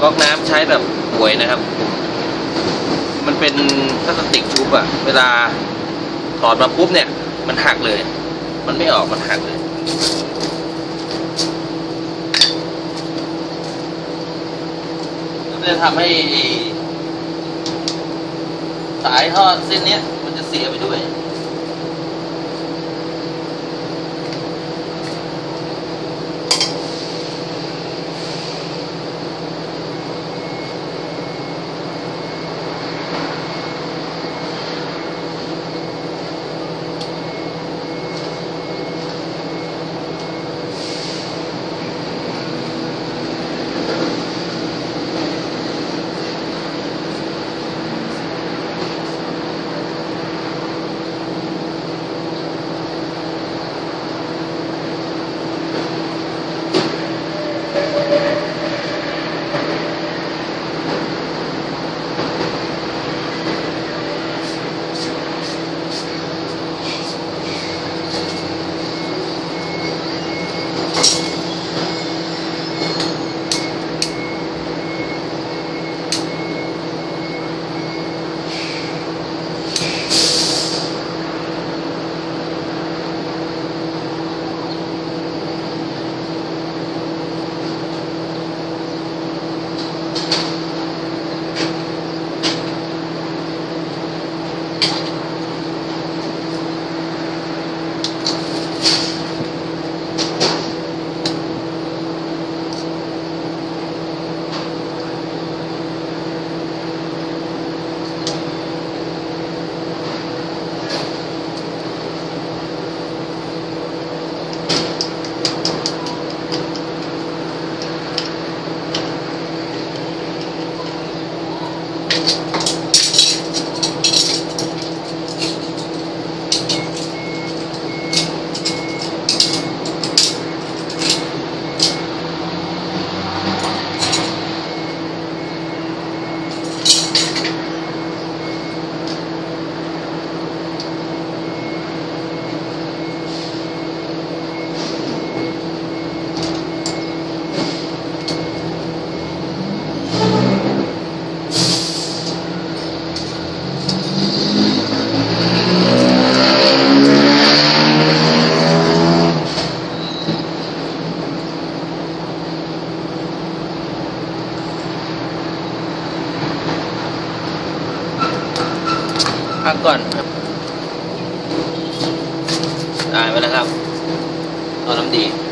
ก๊อกน้ำใช้แบบป่วยนะครับ มันเป็นพลาสติกชุบอะเวลาถอดมาปุ๊บเนี่ย มันหักเลย มันไม่ออกมันหักเลยมันจะทำให้สายทอดเส้นเนี้ยมันจะเสียไปด้วย ได้ไปแล้วครับ เอาน้ำดี